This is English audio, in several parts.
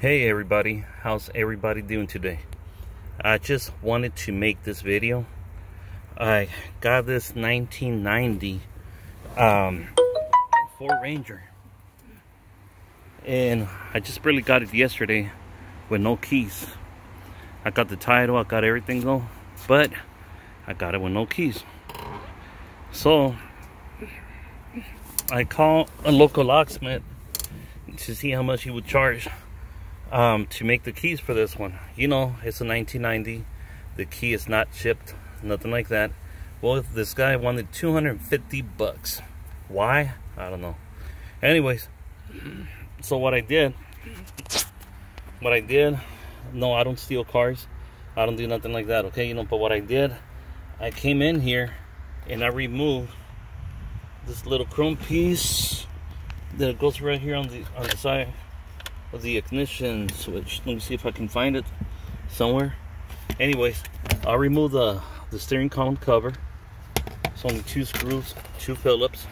Hey everybody, how's everybody doing today? I just wanted to make this video. I got this 1990 um, Ford Ranger. And I just barely got it yesterday with no keys. I got the title, I got everything though, but I got it with no keys. So I called a local locksmith to see how much he would charge um, to make the keys for this one. You know, it's a 1990. The key is not chipped, nothing like that. Well, this guy wanted 250 bucks. Why? I don't know. Anyways, so what I did, what I did, no, I don't steal cars. I don't do nothing like that, okay? You know, but what I did, I came in here and I removed this little chrome piece that goes right here on the on the side of the ignition switch. Let me see if I can find it somewhere. Anyways, I'll remove the the steering column cover. It's only two screws, two Phillips.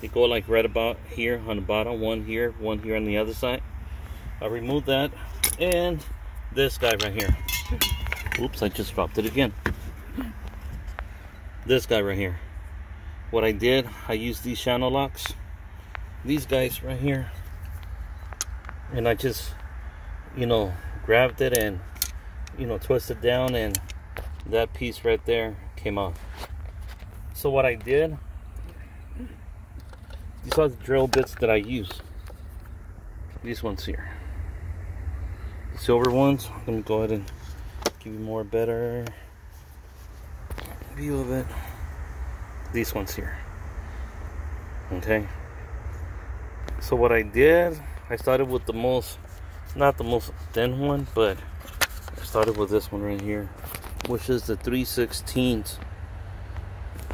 They go like right about here on the bottom, one here, one here on the other side. I'll remove that and this guy right here. Oops, I just dropped it again. This guy right here what I did, I used these channel locks, these guys right here, and I just, you know, grabbed it and, you know, twisted down and that piece right there came off. So what I did, these are the drill bits that I use. These ones here. The silver ones, let me go ahead and give you more better view of it these ones here okay so what I did I started with the most not the most thin one but I started with this one right here which is the 316s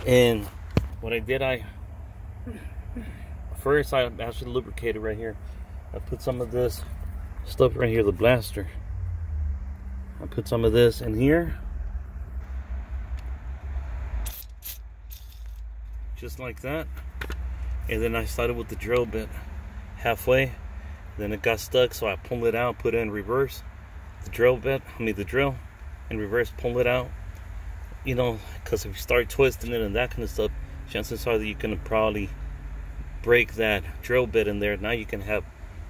and what I did I first I actually lubricated right here. I put some of this stuff right here the blaster. I put some of this in here. Just like that. And then I started with the drill bit halfway. Then it got stuck so I pulled it out put it in reverse. The drill bit I mean the drill in reverse pull it out. You know because if you start twisting it and that kind of stuff chances are that you can probably break that drill bit in there. Now you can have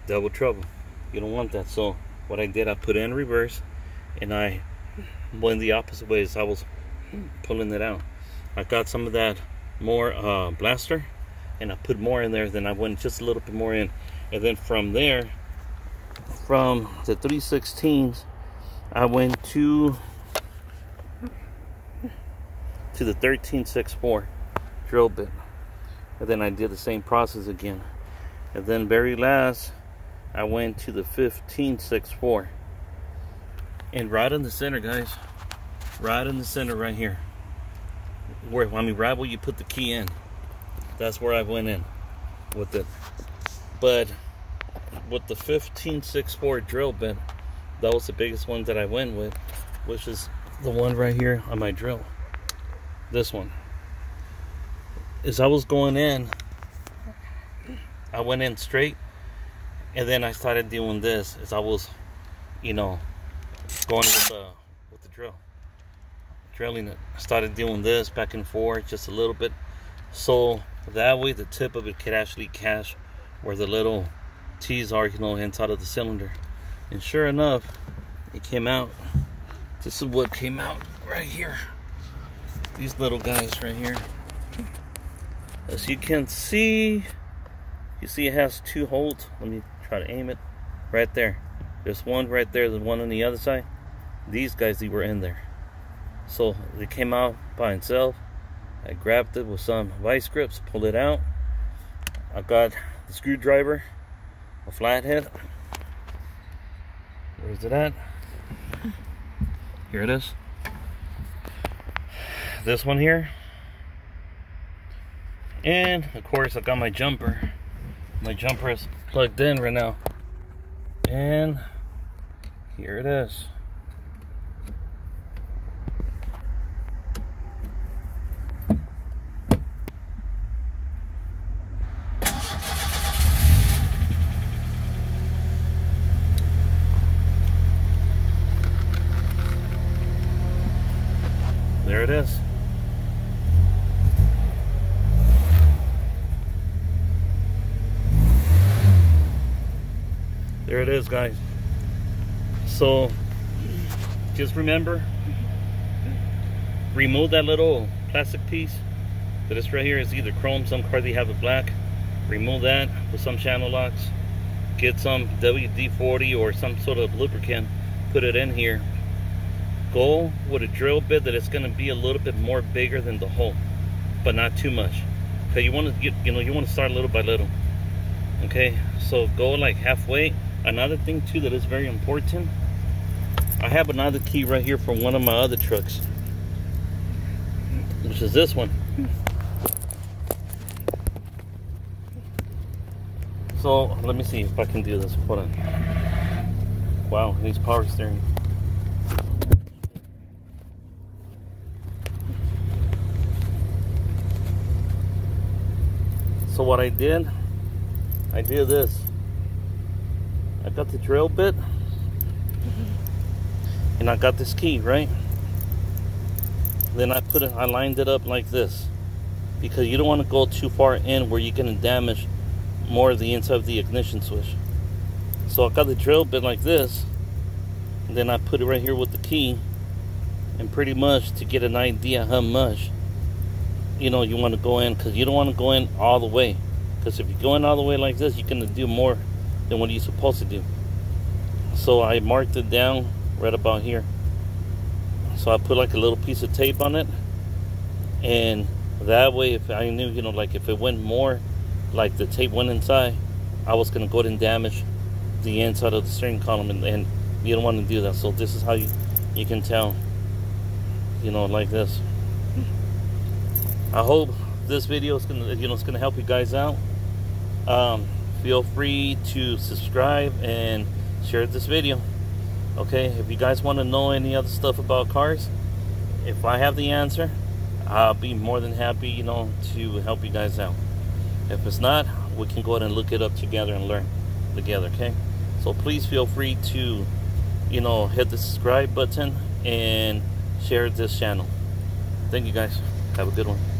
double trouble. You don't want that. So what I did I put it in reverse and I went the opposite way as I was pulling it out. I got some of that more uh, blaster and I put more in there then I went just a little bit more in. And then from there from the 316s I went to to the 1364 drill bit. And then I did the same process again. And then very last I went to the 1564 and right in the center guys right in the center right here where I mean right where you put the key in. That's where I went in with it. But with the 1564 drill bit, that was the biggest one that I went with, which is the one right here on my drill. This one. As I was going in, I went in straight, and then I started doing this as I was, you know, going with the with the drill drilling it. I started doing this back and forth just a little bit. So that way the tip of it could actually catch where the little T's are, you know, inside of the cylinder. And sure enough, it came out. This is what came out right here. These little guys right here. As you can see, you see it has two holes. Let me try to aim it. Right there. There's one right there, there's one on the other side. These guys, they were in there. So they came out by itself. I grabbed it with some vice grips, pulled it out. I've got the screwdriver, a flathead. Where's it at? Here it is. This one here. And of course I've got my jumper. My jumper is plugged in right now. And here it is. There it is. There it is, guys. So, just remember, remove that little plastic piece. This right here is either chrome, some cars they have it black. Remove that with some channel locks. Get some WD-40 or some sort of lubricant. Put it in here. Go with a drill bit that it's going to be a little bit more bigger than the hole, but not too much. because you want to get, you know, you want to start little by little. Okay, so go like halfway. Another thing too that is very important. I have another key right here from one of my other trucks, which is this one. So let me see if I can do this. Hold on. Wow, needs power steering. So what I did, I did this. I got the drill bit and I got this key, right? Then I put it, I lined it up like this because you don't want to go too far in where you're to damage more of the inside of the ignition switch. So I got the drill bit like this, and then I put it right here with the key, and pretty much to get an idea how much you know you want to go in, because you don't want to go in all the way, because if you go in all the way like this, you're gonna do more than what you're supposed to do. So I marked it down right about here. So I put like a little piece of tape on it, and that way, if I knew, you know, like if it went more like the tape went inside, I was gonna go ahead and damage the inside of the steering column, and, and you don't want to do that. So this is how you you can tell, you know, like this. I hope this video is gonna you know it's gonna help you guys out. Um, feel free to subscribe and share this video. Okay, if you guys want to know any other stuff about cars, if I have the answer, I'll be more than happy, you know, to help you guys out. If it's not, we can go ahead and look it up together and learn together, okay? So please feel free to, you know, hit the subscribe button and share this channel. Thank you guys. Have a good one.